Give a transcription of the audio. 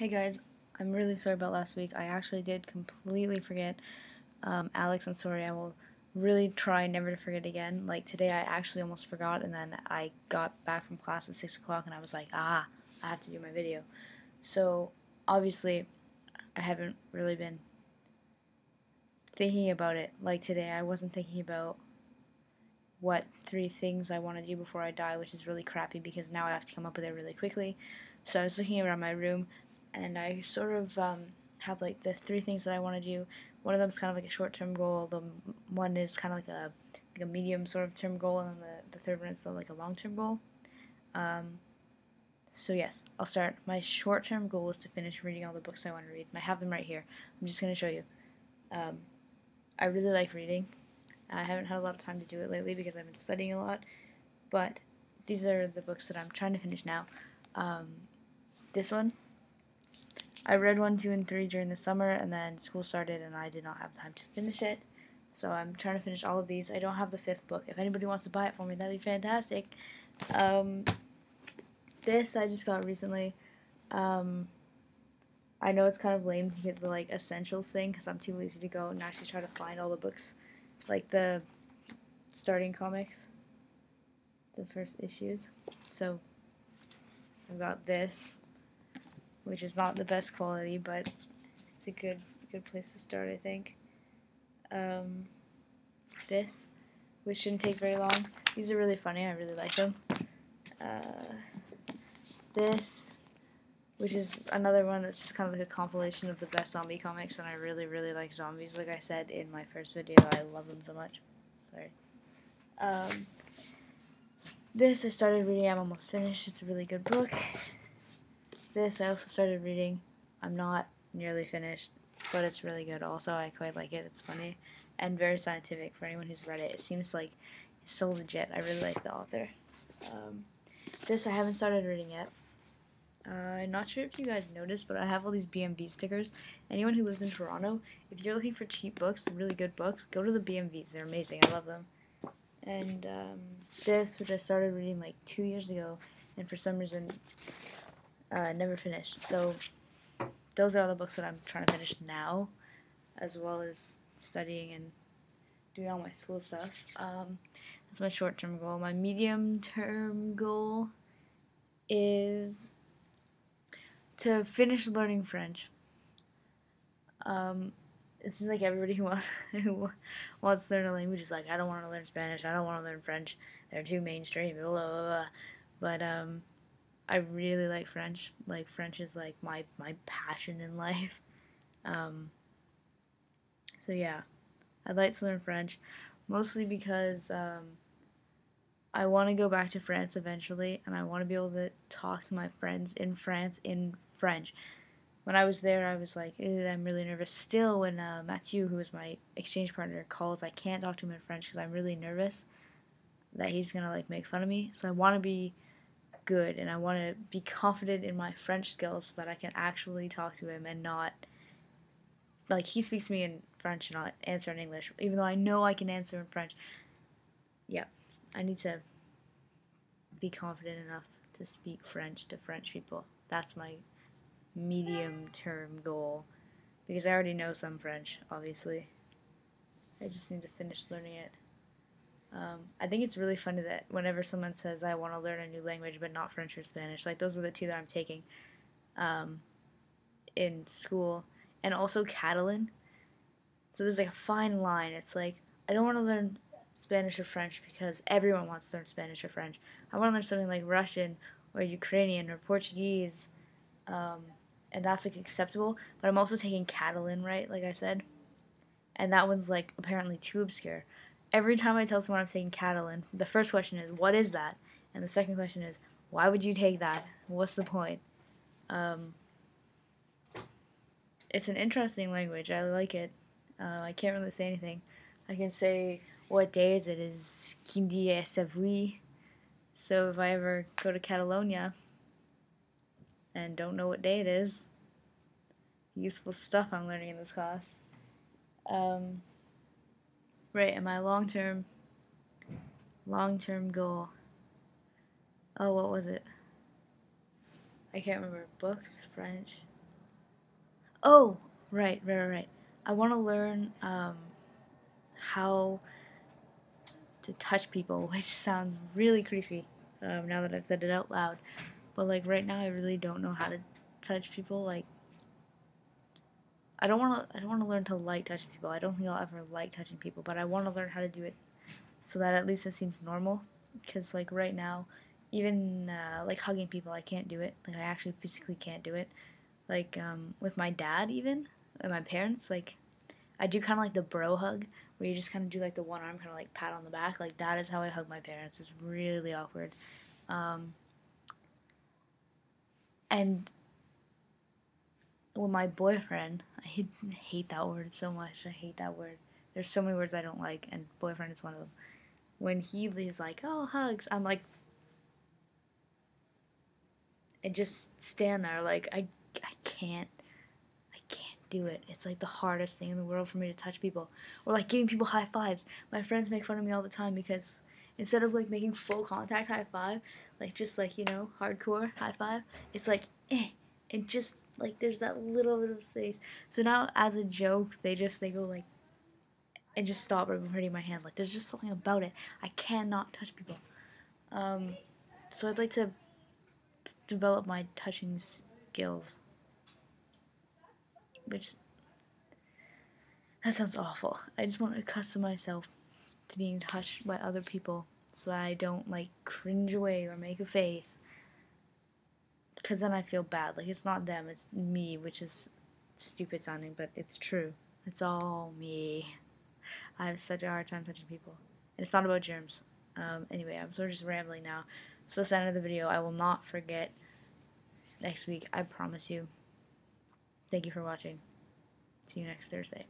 Hey guys, I'm really sorry about last week. I actually did completely forget. Um, Alex, I'm sorry. I will really try never to forget again. Like today, I actually almost forgot, and then I got back from class at 6 o'clock, and I was like, ah, I have to do my video. So, obviously, I haven't really been thinking about it. Like today, I wasn't thinking about what three things I want to do before I die, which is really crappy because now I have to come up with it really quickly. So I was looking around my room, and I sort of um, have like the three things that I want to do. One of them is kind of like a short-term goal. The one is kind of like a like a medium sort of term goal, and then the, the third one is like a long-term goal. Um, so yes, I'll start. My short-term goal is to finish reading all the books I want to read, and I have them right here. I'm just going to show you. Um, I really like reading. I haven't had a lot of time to do it lately because I've been studying a lot, but these are the books that I'm trying to finish now. Um, this one, I read one, two, and three during the summer, and then school started, and I did not have time to finish it. So I'm trying to finish all of these. I don't have the fifth book. If anybody wants to buy it for me, that'd be fantastic. Um, this I just got recently. Um, I know it's kind of lame to get the like essentials thing because I'm too lazy to go and actually try to find all the books, like the starting comics, the first issues. So I've got this which is not the best quality, but it's a good good place to start, I think. Um, this, which shouldn't take very long. These are really funny. I really like them. Uh, this, which is another one that's just kind of like a compilation of the best zombie comics, and I really, really like zombies. Like I said in my first video, I love them so much. Sorry. Um, this I started reading. I'm almost finished. It's a really good book. This I also started reading. I'm not nearly finished, but it's really good. Also, I quite like it. It's funny and very scientific for anyone who's read it. It seems like it's so legit. I really like the author. Um, this I haven't started reading yet. Uh, I'm not sure if you guys noticed, but I have all these BMV stickers. Anyone who lives in Toronto, if you're looking for cheap books, really good books, go to the BMVs. They're amazing. I love them. And um, this, which I started reading like two years ago, and for some reason uh, never finished. So those are all the books that I'm trying to finish now, as well as studying and doing all my school stuff. Um, that's my short-term goal. My medium-term goal is to finish learning French. Um, it seems like everybody who wants, who wants to learn a language is like, I don't want to learn Spanish, I don't want to learn French, they're too mainstream, blah, blah, blah. But, um, I really like French. Like French is like my my passion in life. Um, so yeah, I'd like to learn French, mostly because um, I want to go back to France eventually, and I want to be able to talk to my friends in France in French. When I was there, I was like, I'm really nervous. Still, when uh, Mathieu, who is my exchange partner, calls, I can't talk to him in French because I'm really nervous that he's gonna like make fun of me. So I want to be good and I want to be confident in my French skills so that I can actually talk to him and not like he speaks to me in French and I'll answer in English even though I know I can answer in French. Yeah, I need to be confident enough to speak French to French people. That's my medium term goal because I already know some French, obviously. I just need to finish learning it. Um, I think it's really funny that whenever someone says I want to learn a new language but not French or Spanish, like those are the two that I'm taking um, in school, and also Catalan. So there's like a fine line. It's like I don't want to learn Spanish or French because everyone wants to learn Spanish or French. I want to learn something like Russian or Ukrainian or Portuguese, um, and that's like acceptable. But I'm also taking Catalan, right? Like I said, and that one's like apparently too obscure every time I tell someone I'm taking Catalan, the first question is, what is that? And the second question is, why would you take that? What's the point? Um, it's an interesting language. I like it. Uh, I can't really say anything. I can say what day is it is quin dia c'est So if I ever go to Catalonia and don't know what day it is, useful stuff I'm learning in this class. Um, Right, and my long term long term goal. Oh, what was it? I can't remember. Books, French, Oh, right, right, right. I want to learn um, how to touch people, which sounds really creepy um, now that I've said it out loud. But like right now, I really don't know how to touch people. Like, I don't want to. I don't want to learn to like touching people. I don't think I'll ever like touching people, but I want to learn how to do it so that at least it seems normal. Because like right now, even uh, like hugging people, I can't do it. Like I actually physically can't do it. Like um, with my dad, even and my parents, like I do kind of like the bro hug, where you just kind of do like the one arm, kind of like pat on the back. Like that is how I hug my parents. It's really awkward. Um, and with my boyfriend, I hate, hate that word so much. I hate that word. There's so many words I don't like, and boyfriend is one of them. When he is like, "Oh, hugs," I'm like, and just stand there like I I can't, I can't do it. It's like the hardest thing in the world for me to touch people. Or like giving people high fives. My friends make fun of me all the time because instead of like making full contact high five, like just like, you know, hardcore high five, it's like eh and just like there's that little bit of space. So now as a joke, they just they go like and just stop hurting my hand. Like there's just something about it. I cannot touch people. Um, so I'd like to develop my touching skills which that sounds awful. I just want to accustom myself to being touched by other people so that I don't like cringe away or make a face. Because then I feel bad. Like it's not them, it's me, which is stupid sounding, but it's true. It's all me. I have such a hard time touching people. And it's not about germs. Um, anyway, I'm sort of just rambling now. So that's the end of the video. I will not forget next week. I promise you. Thank you for watching. See you next Thursday.